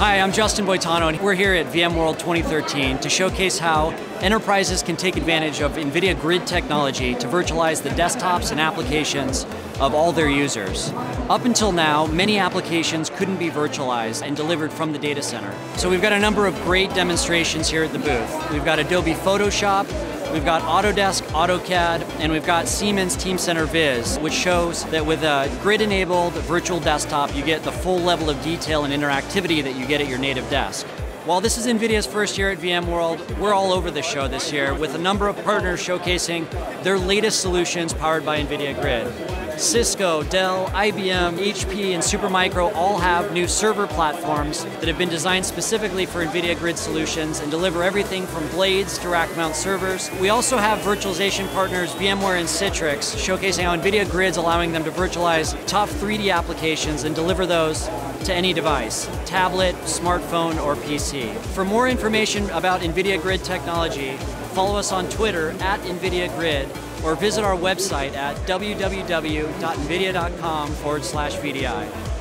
Hi, I'm Justin Boitano, and we're here at VMworld 2013 to showcase how enterprises can take advantage of NVIDIA Grid technology to virtualize the desktops and applications of all their users. Up until now, many applications couldn't be virtualized and delivered from the data center. So we've got a number of great demonstrations here at the booth. We've got Adobe Photoshop, We've got Autodesk AutoCAD, and we've got Siemens Teamcenter Viz, which shows that with a grid-enabled virtual desktop, you get the full level of detail and interactivity that you get at your native desk. While this is NVIDIA's first year at VMworld, we're all over the show this year with a number of partners showcasing their latest solutions powered by NVIDIA Grid. Cisco, Dell, IBM, HP, and Supermicro all have new server platforms that have been designed specifically for NVIDIA Grid solutions and deliver everything from blades to rack mount servers. We also have virtualization partners VMware and Citrix showcasing how NVIDIA Grid's allowing them to virtualize tough 3D applications and deliver those to any device, tablet, smartphone, or PC. For more information about NVIDIA Grid technology, follow us on Twitter at NVIDIA Grid or visit our website at www.nvidia.com forward slash VDI.